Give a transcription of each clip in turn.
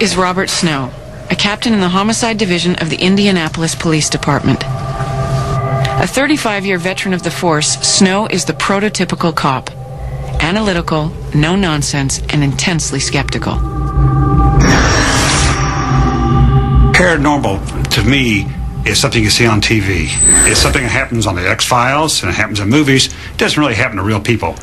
is Robert Snow, a captain in the Homicide Division of the Indianapolis Police Department. A 35-year veteran of the force, Snow is the prototypical cop. Analytical, no nonsense, and intensely skeptical. Paranormal, to me, is something you see on TV. It's something that happens on the X-Files and it happens in movies. It doesn't really happen to real people.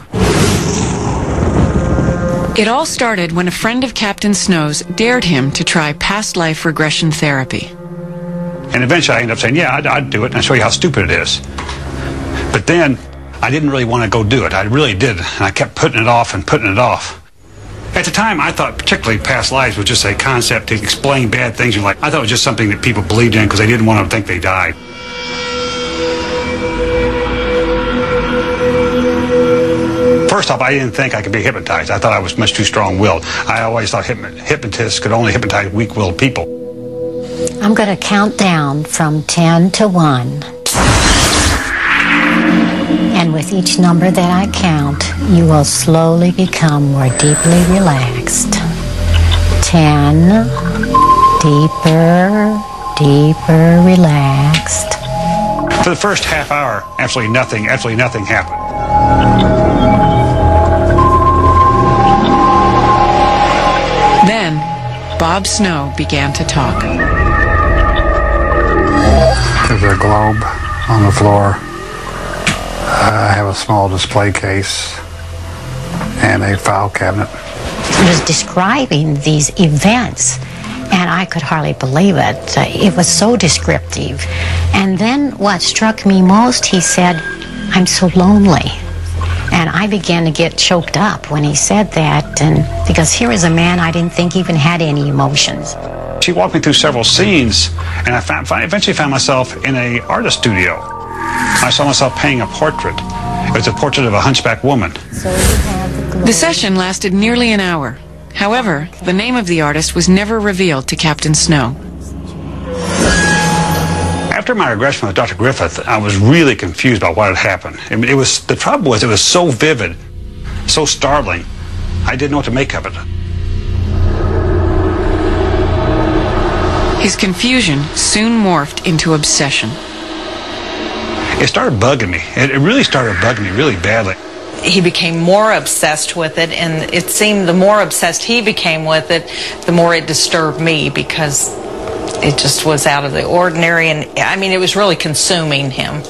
It all started when a friend of Captain Snow's dared him to try past life regression therapy. And eventually I ended up saying, yeah, I'd, I'd do it and I show you how stupid it is. But then I didn't really want to go do it. I really did. And I kept putting it off and putting it off. At the time, I thought particularly past lives was just a concept to explain bad things. Like I thought it was just something that people believed in because they didn't want to think they died. First off, I didn't think I could be hypnotized. I thought I was much too strong-willed. I always thought hypno hypnotists could only hypnotize weak-willed people. I'm going to count down from 10 to 1. And with each number that I count, you will slowly become more deeply relaxed. 10, deeper, deeper relaxed. For the first half hour, absolutely nothing, absolutely nothing happened. Bob Snow began to talk. There's a globe on the floor. I have a small display case and a file cabinet. He was describing these events, and I could hardly believe it. Uh, It was so descriptive. And then what struck me most, he said, I'm so lonely. And I began to get choked up when he said that, and because here is a man I didn't think even had any emotions. She walked me through several scenes, and I found, I eventually found myself in a artist studio. I saw myself painting a portrait. It was a portrait of a hunchback woman. The session lasted nearly an hour. However, the name of the artist was never revealed to Captain Snow. After my regression with Dr. Griffith, I was really confused about what had happened. I mean, it was the trouble was it was so vivid, so startling. I didn't know what to make of it. His confusion soon morphed into obsession. It started bugging me. It, it really started bugging me really badly. he became more obsessed with it and it seemed the more obsessed he became with it the more it disturbed me because it just was out of the ordinary and i mean it was really consuming him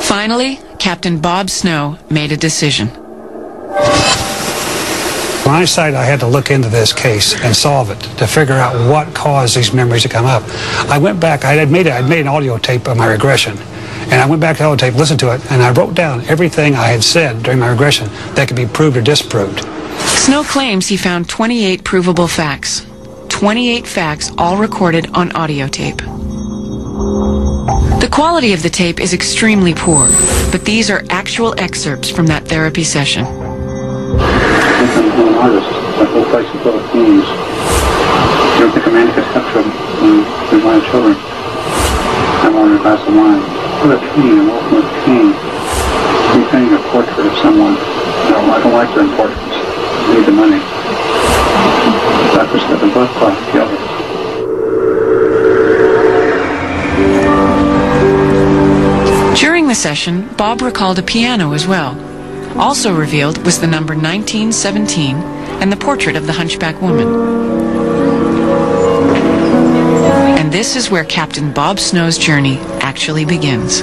Finally, Captain Bob Snow made a decision. When I decided I had to look into this case and solve it to figure out what caused these memories to come up, I went back. I had made I'd made an audio tape of my regression, and I went back to the audio tape, listened to it, and I wrote down everything I had said during my regression that could be proved or disproved. Snow claims he found 28 provable facts. 28 facts all recorded on audio tape. The quality of the tape is extremely poor, but these are actual excerpts from that therapy session. I'm an think a glass of wine. What a pain, walking with pain. I'm painting a portrait of someone. No, I don't like doing portraits. I need the money. During the session, Bob recalled a piano as well. Also revealed was the number 1917 and the portrait of the hunchback woman. And this is where Captain Bob Snow's journey actually begins.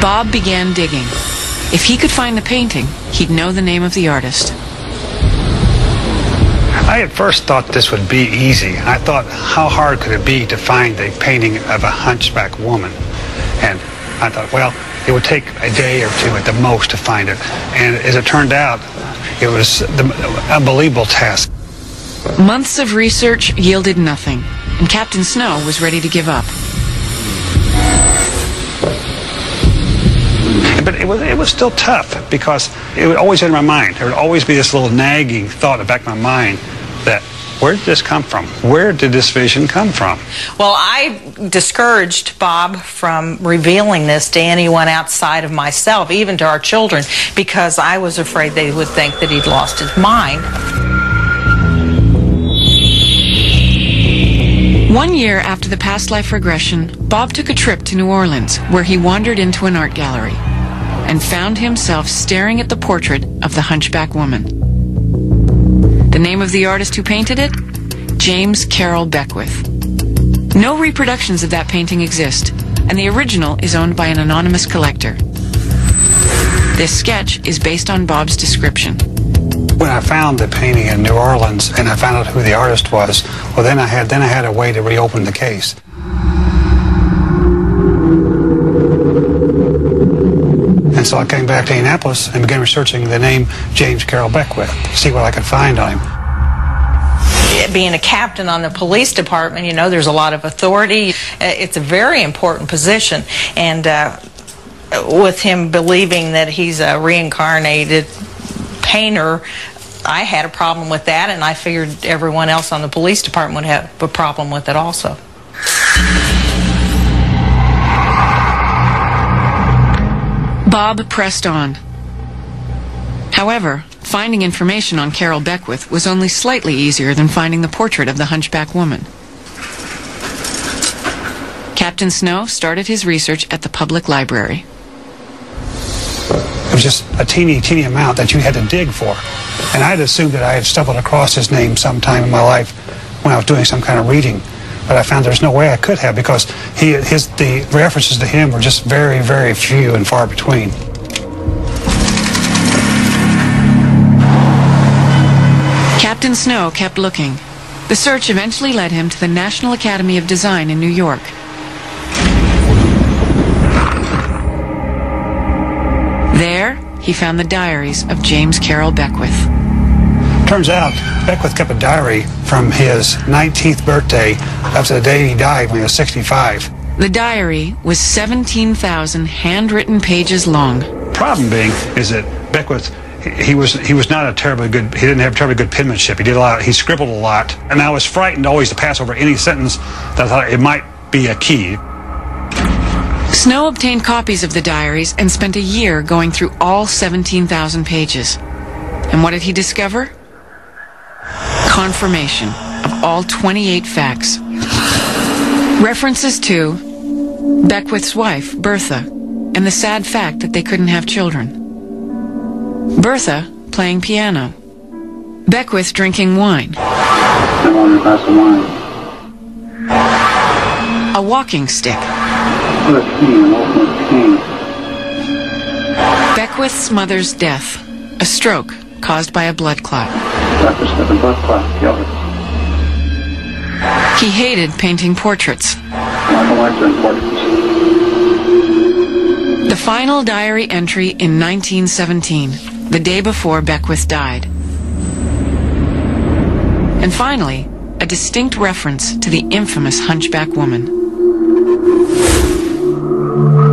Bob began digging. If he could find the painting, he'd know the name of the artist. I at first thought this would be easy. I thought, how hard could it be to find a painting of a hunchback woman? And I thought, well, it would take a day or two at the most to find it. And as it turned out, it was the unbelievable task. Months of research yielded nothing, and Captain Snow was ready to give up. But it was, it was still tough because it would always enter my mind. There would always be this little nagging thought in the back of my mind that where did this come from? Where did this vision come from? Well, I discouraged Bob from revealing this to anyone outside of myself, even to our children, because I was afraid they would think that he'd lost his mind. One year after the past life regression, Bob took a trip to New Orleans, where he wandered into an art gallery and found himself staring at the portrait of the hunchback woman. The name of the artist who painted it? James Carroll Beckwith. No reproductions of that painting exist, and the original is owned by an anonymous collector. This sketch is based on Bob's description. When I found the painting in New Orleans and I found out who the artist was, well then I had then I had a way to reopen the case. And so I came back to Indianapolis and began researching the name James Carroll Beckwith to see what I could find on him. Being a captain on the police department, you know, there's a lot of authority. Uh, It's a very important position. And uh, with him believing that he's a reincarnated painter, I had a problem with that, and I figured everyone else on the police department would have a problem with it also. Bob pressed on. However, finding information on Carroll Beckwith was only slightly easier than finding the portrait of the hunchback woman. Captain Snow started his research at the public library. It was just a teeny, teeny amount that you had to dig for. And I'd assumed that I had stumbled across his name sometime in my life when I was doing some kind of reading. But I found there's no way I could have because he, his, the references to him were just very, very few and far between. Captain Snow kept looking. The search eventually led him to the National Academy of Design in New York. There, he found the diaries of James Carroll Beckwith. Turns out Beckwith kept a diary from his 19th birthday to the day he died when he was 65. The diary was 17,000 handwritten pages long. Problem being is that Beckwith he- he was he was not a terribly good he didn't have terribly good penmanship. He did a lot he scribbled a lot. And I was frightened always to pass over any sentence that I thought it might be a key. Snow obtained copies of the diaries and spent a year going through all 17,000 pages. And what did he discover? Confirmation of all 28 facts. References to Beckwith's wife, Bertha, and the sad fact that they couldn't have children. Bertha playing piano. Beckwith drinking wine. Wine. A walking stick. Beckwith's mother's death. A stroke caused by a blood clot. Doctor said the blood clot killed her. He hated painting portraits. The final diary entry in 1917, the day before Beckwith died. And finally, a distinct reference to the infamous hunchback woman.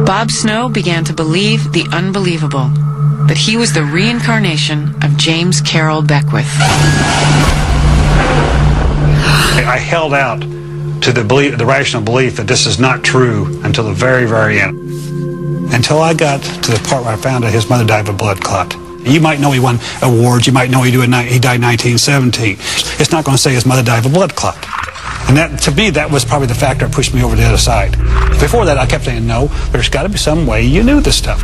Bob Snow began to believe the unbelievable, that he was the reincarnation of James Carroll Beckwith. I held out to the belief, the rational belief that this is not true until the very, very end. Until I got to the part where I found out his mother died of a blood clot. You might know he won awards. You might know he, do it, he died in 1917. It's not going to say his mother died of a blood clot. And that, to me, that was probably the factor that pushed me over the other side. Before that, I kept saying, no, there's got to be some way you knew this stuff.